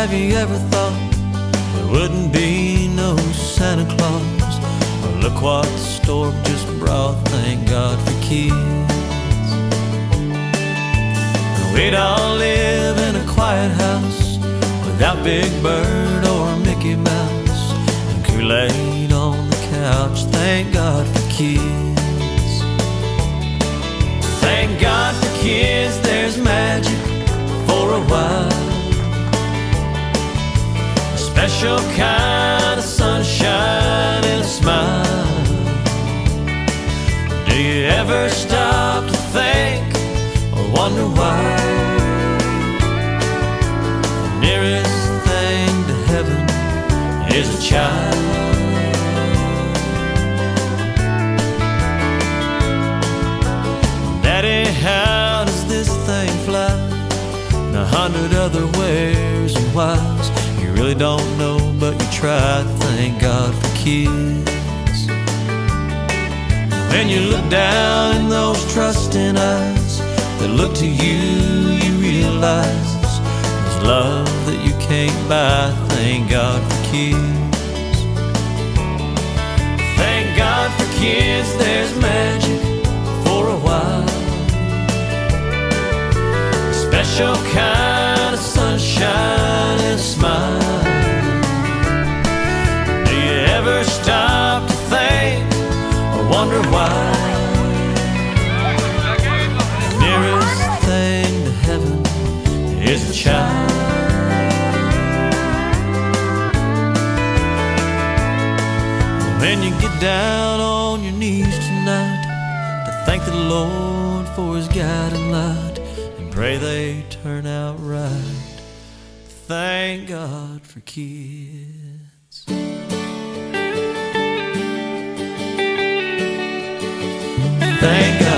have you ever thought there wouldn't be no Santa Claus? Well, look what the storm just brought, thank God for kids. We'd all live in a quiet house without Big Bird or Mickey Mouse and Kool-Aid on the couch, thank God for kids. Thank God special kind of sunshine and a smile. Do you ever stop to think or wonder why? The nearest thing to heaven is a child. Daddy, how does this thing fly? A hundred other wheres and whys. Really don't know, but you try. Thank God for kids. When you look down in those trusting eyes that look to you, you realize there's love that you can't buy. Thank God for kids. Thank God for kids, there's magic for a while. Special kind is a child. When you get down on your knees tonight to thank the Lord for his guiding light and pray they turn out right. Thank God for kids. Thank God.